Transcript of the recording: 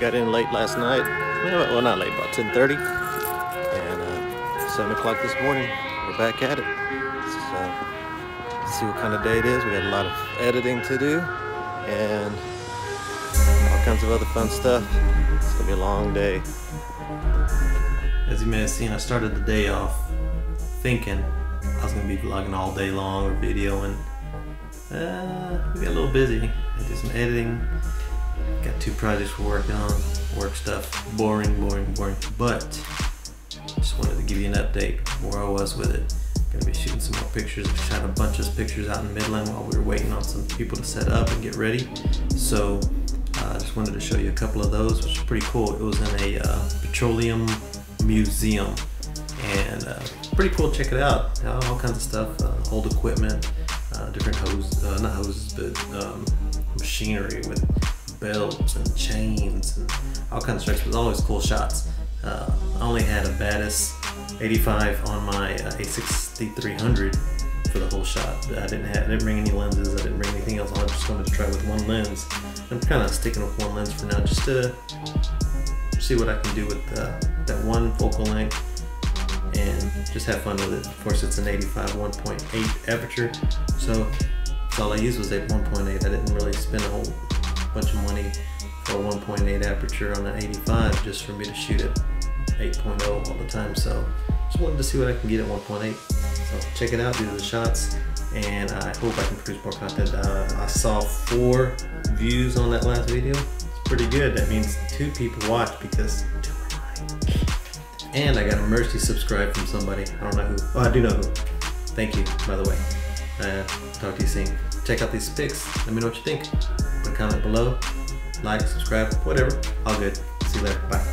got in late last night. Well, not late, about 10:30, and uh, 7 o'clock this morning. We're back at it. So, let's see what kind of day it is. We got a lot of editing to do, and all kinds of other fun stuff. It's gonna be a long day. As you may have seen, I started the day off thinking I was gonna be vlogging all day long or videoing. Uh, we got a little busy. I did some editing. Got two projects we're working on. Work stuff. Boring, boring, boring. But just wanted to give you an update where I was with it. Gonna be shooting some more pictures. I shot a bunch of pictures out in Midland while we were waiting on some people to set up and get ready. So I uh, just wanted to show you a couple of those, which is pretty cool. It was in a uh, petroleum museum and uh, pretty cool. Check it out. All kinds of stuff, uh, old equipment, uh, different hoses, uh, not hoses, but um, machinery with belts and chains and all kinds of tricks. It was always cool shots. Uh, I only had a Batis 85 on my uh, A6300 for the whole shot. I didn't have, I didn't bring any lenses. I didn't bring anything else. I just wanted to try with one lens. I'm kind of sticking with one lens for now, just to see what I can do with uh, that one focal length and just have fun with it. Of course, it's an 85 1.8 aperture, so all I used was a 1.8. I didn't really spend a whole bunch of money for a 1.8 aperture on an 85 just for me to shoot at 8.0 all the time. So just wanted to see what I can get at 1.8. So check it out, these are the shots, and I hope I can produce more content. Uh, I saw four views on that last video. It's pretty good. That means two people watched because two are mine. And I got a mercy subscribe from somebody. I don't know who. Oh, I do know who. Thank you, by the way. Uh, talk to you soon. Check out these pics. Let me know what you think. Put a comment below. Like, subscribe, whatever. All good. See you later. Bye.